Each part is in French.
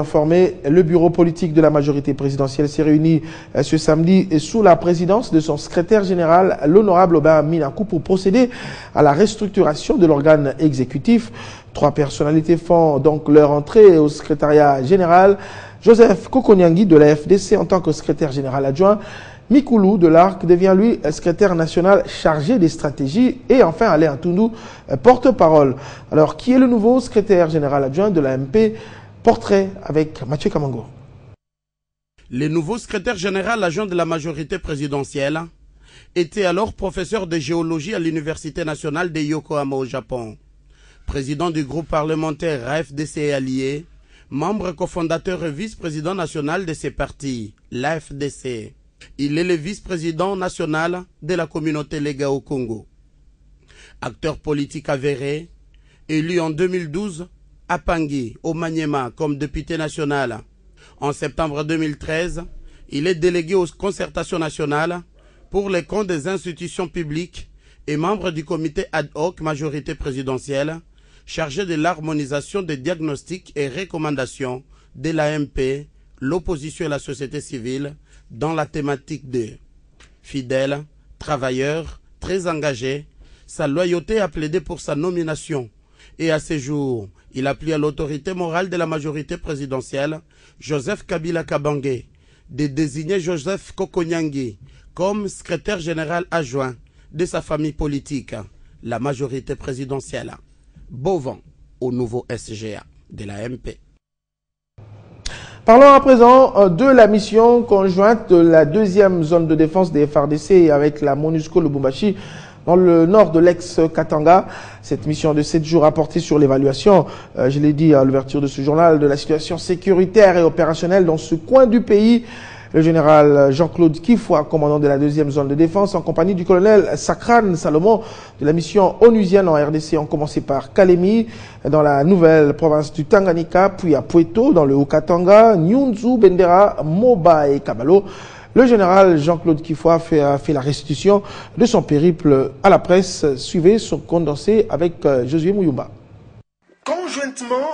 Informé, le bureau politique de la majorité présidentielle s'est réuni euh, ce samedi sous la présidence de son secrétaire général, l'honorable Aubin Minakou, pour procéder à la restructuration de l'organe exécutif. Trois personnalités font donc leur entrée au secrétariat général. Joseph Kokonyangui de la FDC en tant que secrétaire général adjoint. Mikoulou de l'ARC devient lui secrétaire national chargé des stratégies et enfin Alain Toundou, euh, porte-parole. Alors, qui est le nouveau secrétaire général adjoint de l'AMP Portrait avec Mathieu Kamango. Le nouveau secrétaire général adjoint de la majorité présidentielle était alors professeur de géologie à l'Université nationale de Yokohama au Japon. Président du groupe parlementaire AFDC allié, membre cofondateur et vice-président national de ces partis, l'AFDC. Il est le vice-président national de la communauté Lega au Congo. Acteur politique avéré, élu en 2012 à Pangui, au Maniema, comme député national. En septembre 2013, il est délégué aux concertations nationales pour les comptes des institutions publiques et membre du comité ad hoc majorité présidentielle chargé de l'harmonisation des diagnostics et recommandations de l'AMP, l'opposition et la société civile dans la thématique de fidèle, travailleur, très engagé, sa loyauté a plaidé pour sa nomination et à ce jour, il a pris à l'autorité morale de la majorité présidentielle, Joseph Kabila Kabangé, de désigner Joseph Kokonyangi comme secrétaire général adjoint de sa famille politique, la majorité présidentielle. Beau vent au nouveau SGA de la MP. Parlons à présent euh, de la mission conjointe de la deuxième zone de défense des FRDC avec la MONUSCO Lubumbashi dans le nord de l'ex-Katanga. Cette mission de 7 jours a porté sur l'évaluation, euh, je l'ai dit à l'ouverture de ce journal, de la situation sécuritaire et opérationnelle dans ce coin du pays. Le général Jean-Claude Kifoua, commandant de la deuxième zone de défense, en compagnie du colonel Sakran Salomon de la mission onusienne en RDC, ont commencé par Kalemi, dans la nouvelle province du Tanganyika, puis à Pueto, dans le Haut-Katanga, Nyunzu, Bendera, Moba et Kabalo. Le général Jean-Claude Kifoua a fait la restitution de son périple à la presse. Suivez son condensé avec euh, Josué Mouyumba.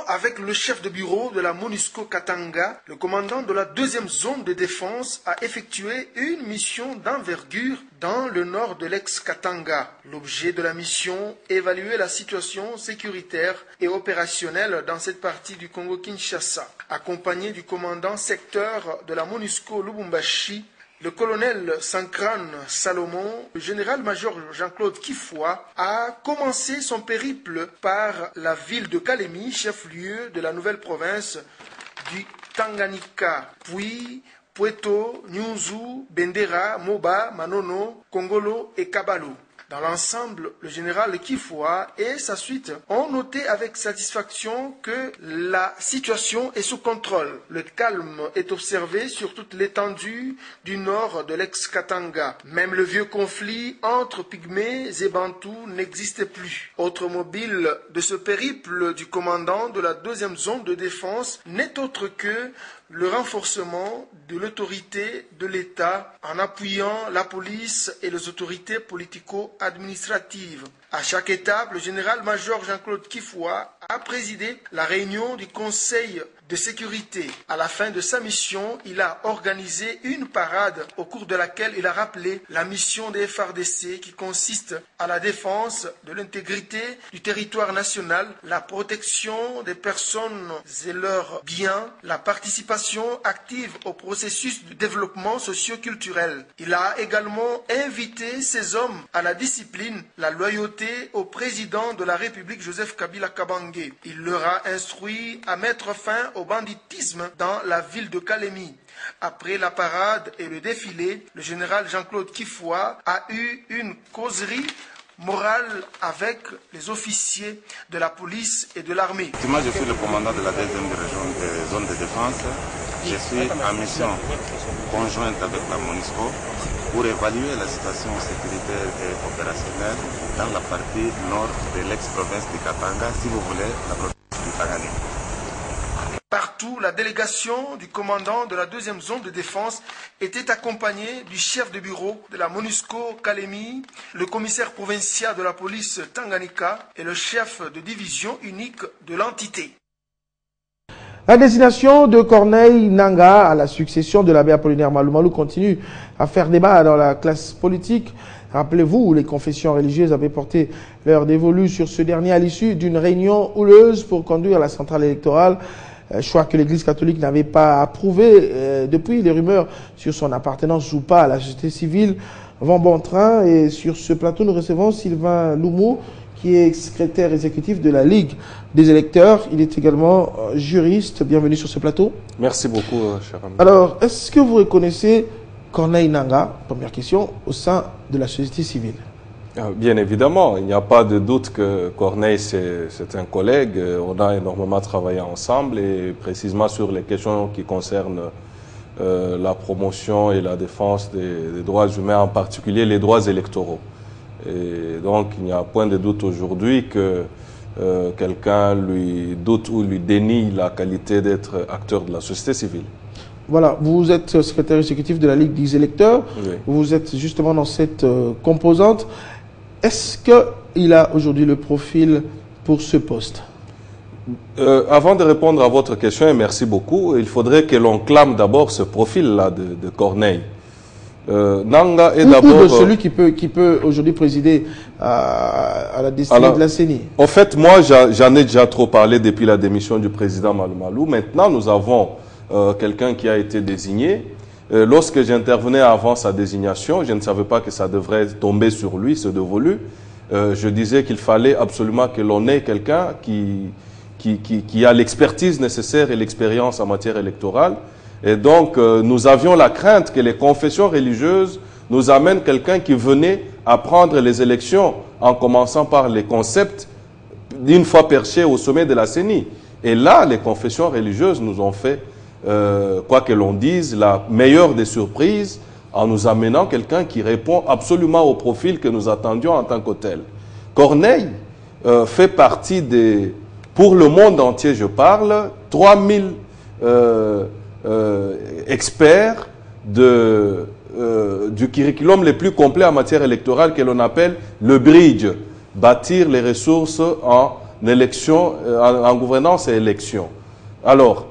Avec le chef de bureau de la MONUSCO Katanga, le commandant de la deuxième zone de défense a effectué une mission d'envergure dans le nord de l'ex-Katanga. L'objet de la mission, évaluer la situation sécuritaire et opérationnelle dans cette partie du Congo-Kinshasa. Accompagné du commandant secteur de la MONUSCO Lubumbashi, le colonel Sankran Salomon, le général-major Jean-Claude Kifoua, a commencé son périple par la ville de Kalemi, chef-lieu de la nouvelle province du Tanganyika, puis Pueto, Nyunzu, Bendera, Moba, Manono, Kongolo et Kabalo. Dans l'ensemble, le général Kifoua et sa suite ont noté avec satisfaction que la situation est sous contrôle. Le calme est observé sur toute l'étendue du nord de l'ex-Katanga. Même le vieux conflit entre Pygmées et Bantous n'existe plus. Autre mobile de ce périple du commandant de la deuxième zone de défense n'est autre que le renforcement de l'autorité de l'État en appuyant la police et les autorités politico-administratives. À chaque étape, le général-major Jean-Claude Kifoua a présidé la réunion du Conseil de sécurité. À la fin de sa mission, il a organisé une parade au cours de laquelle il a rappelé la mission des FRDC qui consiste à la défense de l'intégrité du territoire national, la protection des personnes et leurs biens, la participation active au processus de développement socio-culturel. Il a également invité ces hommes à la discipline, la loyauté au président de la République Joseph Kabila Kabangé. Il leur a instruit à mettre fin au banditisme dans la ville de Kalemi. Après la parade et le défilé, le général Jean-Claude Kifoua a eu une causerie morale avec les officiers de la police et de l'armée. Moi, je suis le commandant de la deuxième région de zone de défense. Je suis en mission conjointe avec la MONUSCO pour évaluer la situation sécuritaire et opérationnelle dans la partie nord de l'ex-province de Katanga, si vous voulez, la province du Tanganyika. Partout, la délégation du commandant de la deuxième zone de défense était accompagnée du chef de bureau de la MONUSCO Kalemi, le commissaire provincial de la police Tanganyika et le chef de division unique de l'entité. La désignation de Corneille Nanga à la succession de l'abbé Apollinaire Malou continue à faire débat dans la classe politique. Rappelez-vous, les confessions religieuses avaient porté leur dévolu sur ce dernier à l'issue d'une réunion houleuse pour conduire la centrale électorale. Euh, choix que l'Église catholique n'avait pas approuvé. Euh, depuis, les rumeurs sur son appartenance ou pas à la société civile vont bon train. Et sur ce plateau, nous recevons Sylvain Loumou, qui est secrétaire exécutif de la Ligue des électeurs. Il est également euh, juriste. Bienvenue sur ce plateau. Merci beaucoup, euh, cher ami. Alors, est-ce que vous reconnaissez Corneille Nanga, première question, au sein de la société civile euh, Bien évidemment, il n'y a pas de doute que Corneille, c'est un collègue. On a énormément travaillé ensemble et précisément sur les questions qui concernent euh, la promotion et la défense des, des droits humains, en particulier les droits électoraux. Et donc, il n'y a point de doute aujourd'hui que euh, quelqu'un lui doute ou lui dénie la qualité d'être acteur de la société civile. Voilà, vous êtes secrétaire exécutif de la Ligue des électeurs. Oui. Vous êtes justement dans cette euh, composante. Est-ce qu'il a aujourd'hui le profil pour ce poste? Euh, avant de répondre à votre question, et merci beaucoup, il faudrait que l'on clame d'abord ce profil-là de, de Corneille. Euh, Nanga est d'abord... de celui qui peut, qui peut aujourd'hui présider à, à la destinée Alors, de la CENI En fait, moi, j'en ai déjà trop parlé depuis la démission du président Malou Malou. Maintenant, nous avons euh, quelqu'un qui a été désigné. Euh, lorsque j'intervenais avant sa désignation, je ne savais pas que ça devrait tomber sur lui, ce dévolu. Euh, je disais qu'il fallait absolument que l'on ait quelqu'un qui, qui, qui, qui a l'expertise nécessaire et l'expérience en matière électorale. Et donc, euh, nous avions la crainte que les confessions religieuses nous amènent quelqu'un qui venait apprendre les élections en commençant par les concepts d'une fois perché au sommet de la CENI. Et là, les confessions religieuses nous ont fait, euh, quoi que l'on dise, la meilleure des surprises en nous amenant quelqu'un qui répond absolument au profil que nous attendions en tant qu'hôtel. Corneille euh, fait partie des, pour le monde entier je parle, 3000 euh, euh, experts euh, du curriculum le plus complet en matière électorale que l'on appelle le bridge, bâtir les ressources en élection, euh, en, en gouvernance et élection. Alors,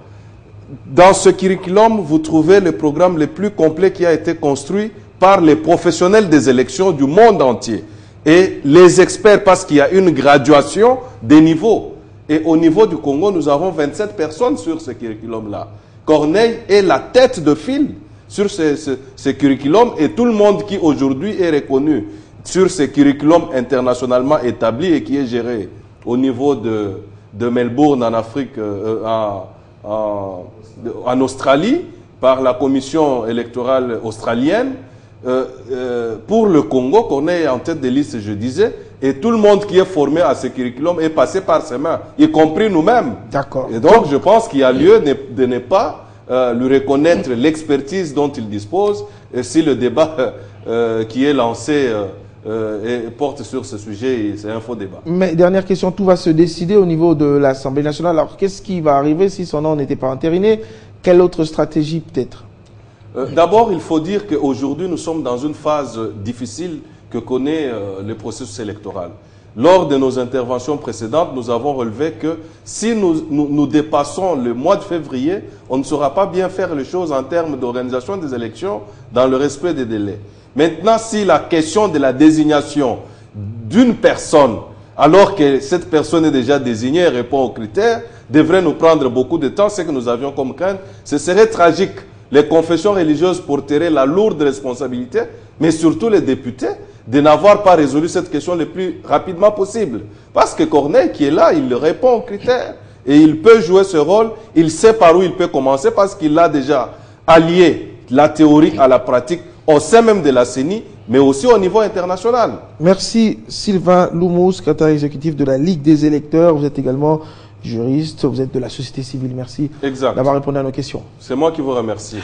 dans ce curriculum, vous trouvez le programme le plus complet qui a été construit par les professionnels des élections du monde entier. Et les experts, parce qu'il y a une graduation des niveaux. Et au niveau du Congo, nous avons 27 personnes sur ce curriculum-là. Corneille est la tête de file sur ce, curriculum et tout le monde qui aujourd'hui est reconnu sur ce curriculum internationalement établi et qui est géré au niveau de, de Melbourne en Afrique, euh, en, en Australie, par la commission électorale australienne. Euh, euh, pour le Congo, qu'on est en tête de liste, je disais, et tout le monde qui est formé à ce curriculum est passé par ses mains, y compris nous-mêmes. D'accord. Et donc, je pense qu'il y a lieu de ne pas euh, lui reconnaître l'expertise dont il dispose, et si le débat euh, qui est lancé euh, et porte sur ce sujet, c'est un faux débat. Mais dernière question, tout va se décider au niveau de l'Assemblée nationale. Alors, qu'est-ce qui va arriver si son nom n'était pas entériné? Quelle autre stratégie peut-être? Euh, D'abord, il faut dire qu'aujourd'hui, nous sommes dans une phase difficile que connaît euh, le processus électoral. Lors de nos interventions précédentes, nous avons relevé que si nous, nous, nous dépassons le mois de février, on ne saura pas bien faire les choses en termes d'organisation des élections dans le respect des délais. Maintenant, si la question de la désignation d'une personne, alors que cette personne est déjà désignée et répond aux critères, devrait nous prendre beaucoup de temps, ce que nous avions comme crainte, ce serait tragique. Les confessions religieuses porteraient la lourde responsabilité, mais surtout les députés, de n'avoir pas résolu cette question le plus rapidement possible. Parce que Corneille, qui est là, il répond aux critères. Et il peut jouer ce rôle, il sait par où il peut commencer parce qu'il a déjà allié la théorie à la pratique au sein même de la CENI, mais aussi au niveau international. Merci Sylvain Loumou, secrétaire exécutif de la Ligue des électeurs. Vous êtes également juriste, vous êtes de la société civile. Merci Exact. d'avoir répondu à nos questions. C'est moi qui vous remercie.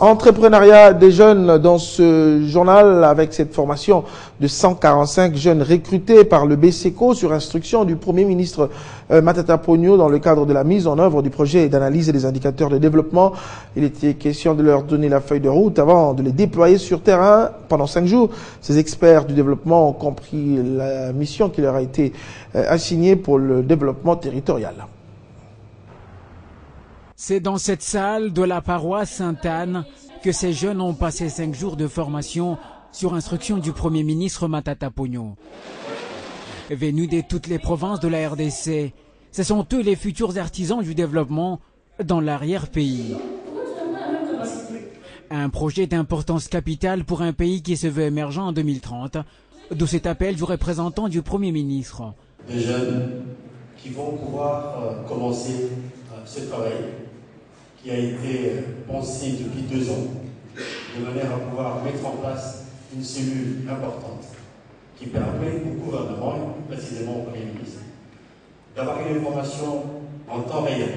Entrepreneuriat des jeunes dans ce journal avec cette formation de 145 jeunes recrutés par le BCECO sur instruction du Premier ministre euh, Matata Pogno dans le cadre de la mise en œuvre du projet d'analyse des indicateurs de développement. Il était question de leur donner la feuille de route avant de les déployer sur terrain pendant cinq jours. Ces experts du développement ont compris la mission qui leur a été euh, assignée pour le développement territorial. C'est dans cette salle de la paroisse Sainte-Anne que ces jeunes ont passé cinq jours de formation sur instruction du Premier ministre Matata Pogno. Venus de toutes les provinces de la RDC, ce sont eux les futurs artisans du développement dans l'arrière-pays. Un projet d'importance capitale pour un pays qui se veut émergent en 2030, d'où cet appel du représentant du Premier ministre. Des jeunes qui vont pouvoir euh, commencer euh, ce travail qui a été euh, pensé depuis deux ans, de manière à pouvoir mettre en place une cellule importante qui permet au gouvernement, précisément au Premier ministre, d'avoir une information en temps réel.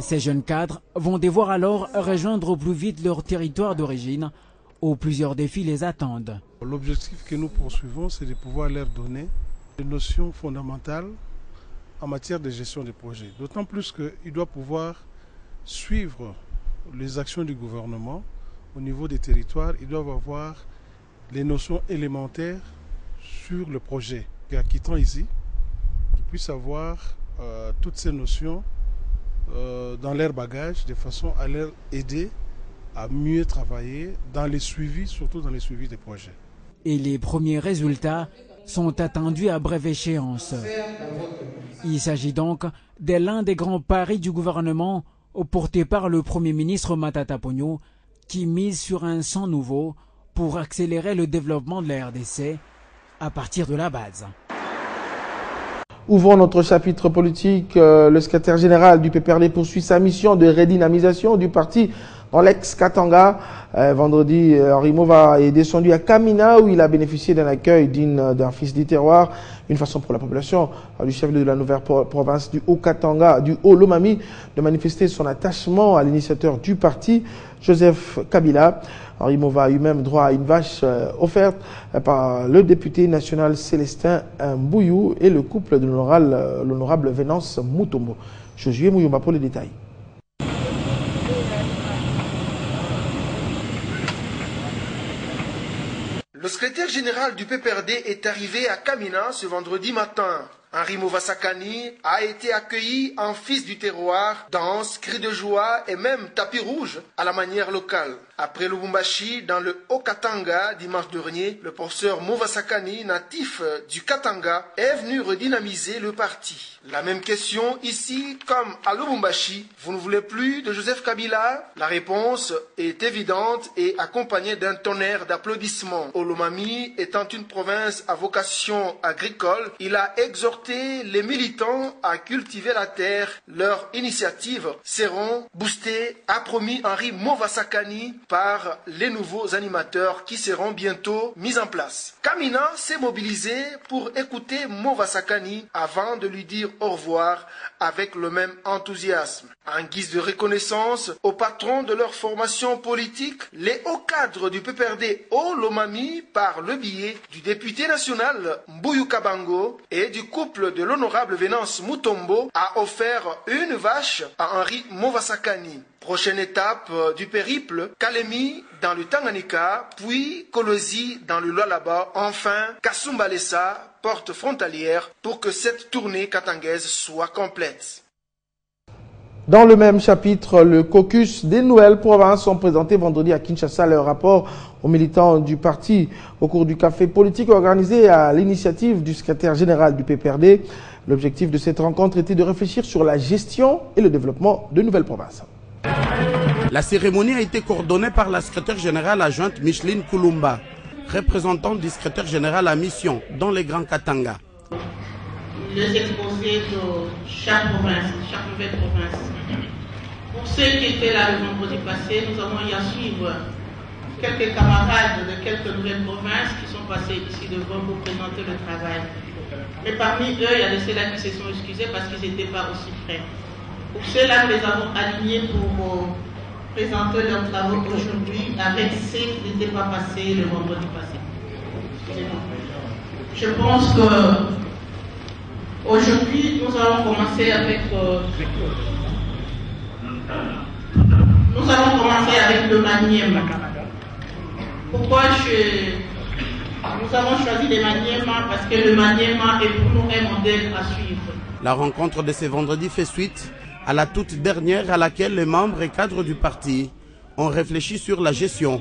Ces jeunes cadres vont devoir alors rejoindre au plus vite leur territoire d'origine, où plusieurs défis les attendent. L'objectif que nous poursuivons, c'est de pouvoir leur donner des notions fondamentales en matière de gestion des projets. D'autant plus qu'ils doivent pouvoir suivre les actions du gouvernement au niveau des territoires. Ils doivent avoir les notions élémentaires sur le projet. Et à quittant ici, qu'ils puissent avoir euh, toutes ces notions euh, dans leur bagage de façon à leur aider à mieux travailler dans les suivis, surtout dans les suivis des projets. Et les premiers résultats sont attendus à brève échéance. Il s'agit donc de l'un des grands paris du gouvernement porté par le Premier ministre Matata Pogno qui mise sur un sang nouveau pour accélérer le développement de la RDC à partir de la base. Ouvrons notre chapitre politique. Euh, le secrétaire général du PPRD poursuit sa mission de redynamisation du parti dans l'ex-Katanga. Euh, vendredi, euh, Henri Mova est descendu à Kamina où il a bénéficié d'un accueil digne d'un fils du terroir. Une façon pour la population du chef de la nouvelle province du Haut-Katanga, du Haut-Lomami, de manifester son attachement à l'initiateur du parti, Joseph Kabila. Henri Mova a eu même droit à une vache euh, offerte euh, par le député national Célestin Mbouyou et le couple de l'honorable Vénance Moutombo. Josué Mouyumba pour les détails. Le secrétaire général du PPRD est arrivé à Kamina ce vendredi matin. Henri Mouvasakani a été accueilli en fils du terroir, danse, cris de joie et même tapis rouge à la manière locale. Après Lubumbashi, dans le Haut-Katanga, dimanche dernier, le professeur Mouvasakani, natif du Katanga, est venu redynamiser le parti. La même question ici comme à Lubumbashi. Vous ne voulez plus de Joseph Kabila? La réponse est évidente et accompagnée d'un tonnerre d'applaudissements. Olomami étant une province à vocation agricole, il a exhorté les militants à cultiver la terre. Leurs initiatives seront boostées, a promis Henri Mouvasakani par les nouveaux animateurs qui seront bientôt mis en place. Kamina s'est mobilisé pour écouter Movasakani avant de lui dire au revoir avec le même enthousiasme. En guise de reconnaissance aux patrons de leur formation politique, les hauts cadres du PPRD au Lomami, par le biais du député national Mbuyu Kabango et du couple de l'honorable Venance Mutombo, a offert une vache à Henri Movasakani. Prochaine étape euh, du périple, Kalemi dans le Tanganyika, puis Kolosi dans le Lualaba, enfin Kasumbalesa, porte frontalière, pour que cette tournée katangaise soit complète. Dans le même chapitre, le caucus des nouvelles provinces ont présenté vendredi à Kinshasa leur rapport aux militants du parti au cours du café politique organisé à l'initiative du secrétaire général du PPRD. L'objectif de cette rencontre était de réfléchir sur la gestion et le développement de nouvelles provinces. La cérémonie a été coordonnée par la secrétaire générale adjointe Micheline Koulumba, représentante du secrétaire général à mission dans les Grands Katanga. Les exposés de chaque province, chaque nouvelle province. Pour ceux qui étaient là le vendredi passé, nous avons eu à suivre quelques camarades de quelques nouvelles provinces qui sont passés ici devant pour présenter le travail. Mais parmi eux, il y a de ceux-là qui se sont excusés parce qu'ils n'étaient pas aussi frais. Pour ceux-là, nous les avons alignés pour euh, présenter leurs travaux aujourd'hui avec ceux qui n'étaient pas passés le vendredi passé. Je pense que aujourd'hui, nous allons commencer avec. Euh, nous allons commencer avec le maniement. Pourquoi je, nous avons choisi le maniement Parce que le maniement est pour nous un modèle à suivre. La rencontre de ce vendredi fait suite à la toute dernière à laquelle les membres et cadres du parti ont réfléchi sur la gestion.